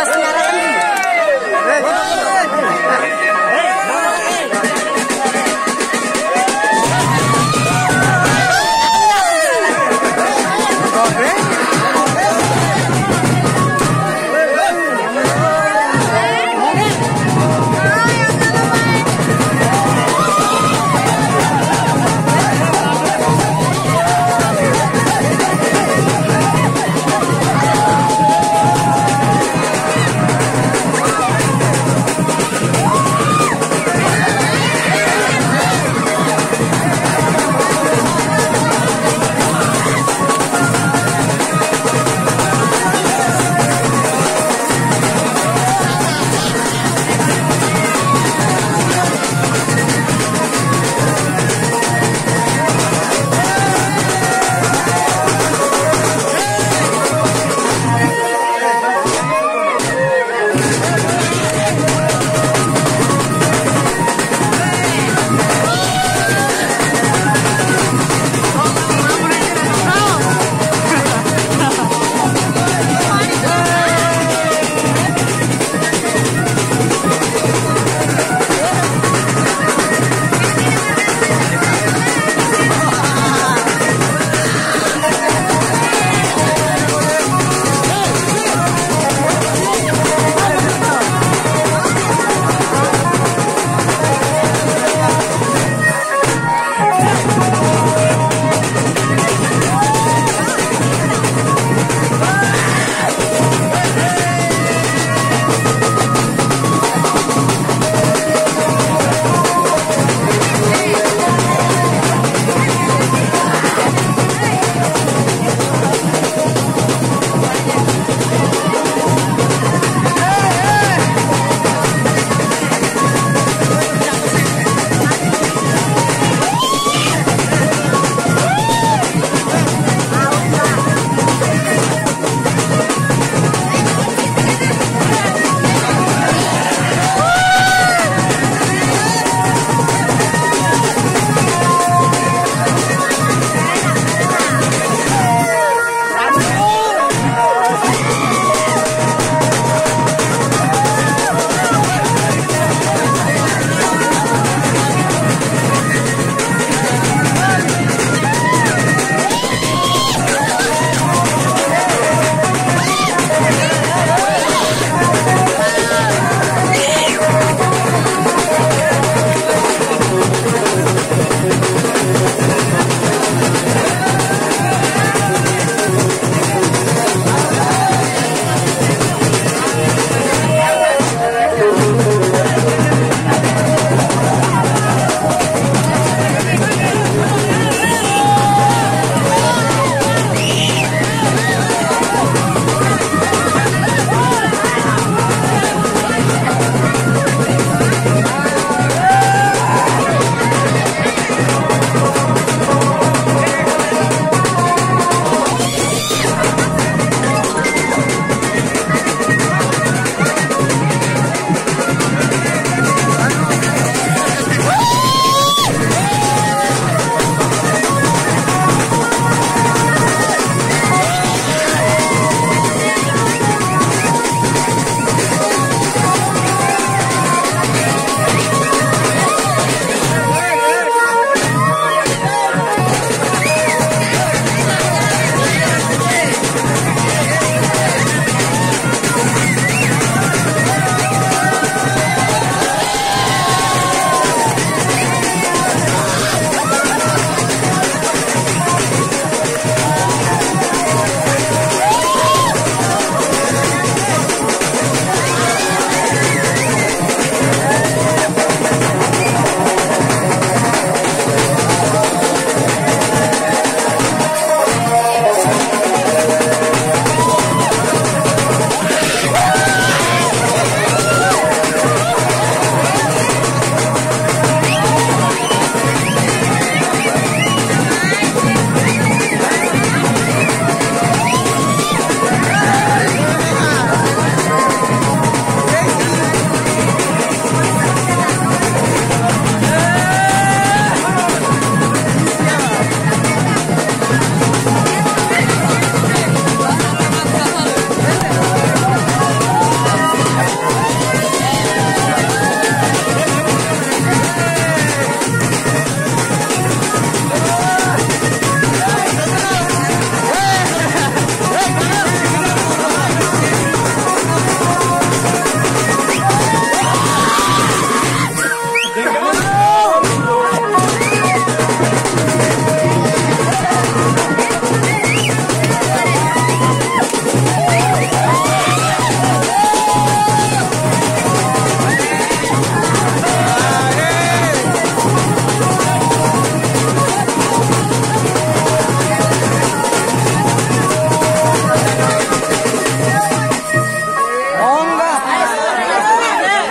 masih ngarahkan